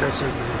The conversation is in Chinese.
这是。